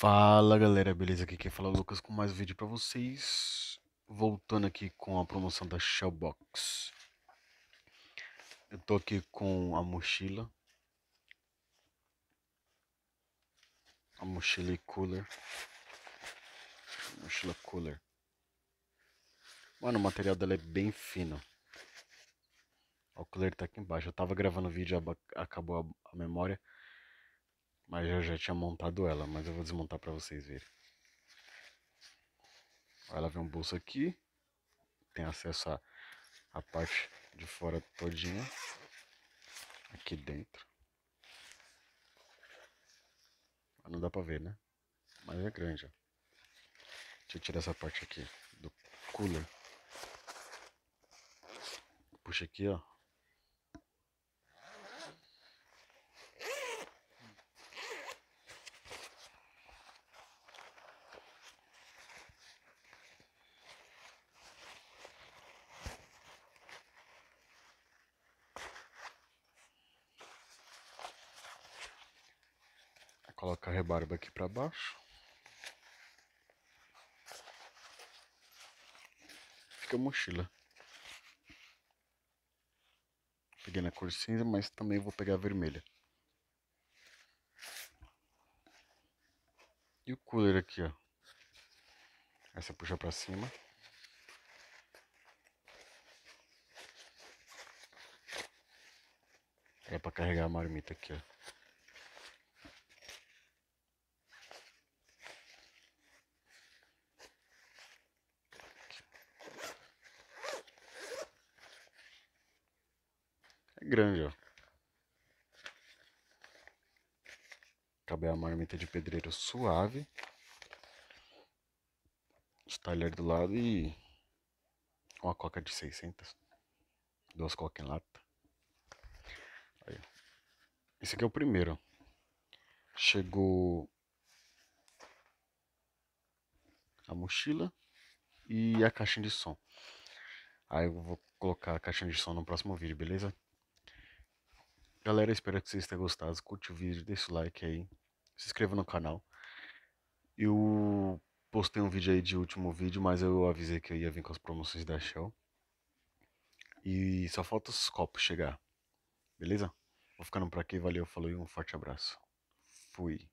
Fala galera, beleza? Aqui quem fala é o Lucas com mais um vídeo pra vocês. Voltando aqui com a promoção da Shellbox. Eu tô aqui com a mochila. A mochila e cooler. Mochila cooler. Mano, o material dela é bem fino. O cooler tá aqui embaixo. Eu tava gravando o vídeo, acabou a memória mas eu já tinha montado ela, mas eu vou desmontar para vocês verem. Ela vem um bolso aqui. Tem acesso à, à parte de fora todinha. Aqui dentro. Não dá pra ver, né? Mas é grande, ó. Deixa eu tirar essa parte aqui do cooler. Puxa aqui, ó. Coloca a rebarba aqui para baixo. Fica a mochila. Peguei na cor cinza, mas também vou pegar a vermelha. E o cooler aqui, ó. Essa puxa pra cima. É pra carregar a marmita aqui, ó. Grande, ó. Cabe a marmita de pedreiro suave. Os talheres do lado e uma coca de 600. Duas coca em lata. Aí. Esse aqui é o primeiro. Chegou a mochila e a caixinha de som. Aí eu vou colocar a caixinha de som no próximo vídeo, beleza? Galera, espero que vocês tenham gostado. Curte o vídeo, deixa o like aí. Se inscreva no canal. Eu postei um vídeo aí de último vídeo, mas eu avisei que eu ia vir com as promoções da Shell. E só falta os copos chegar. Beleza? Vou ficando por aqui. Valeu, falou e um forte abraço. Fui.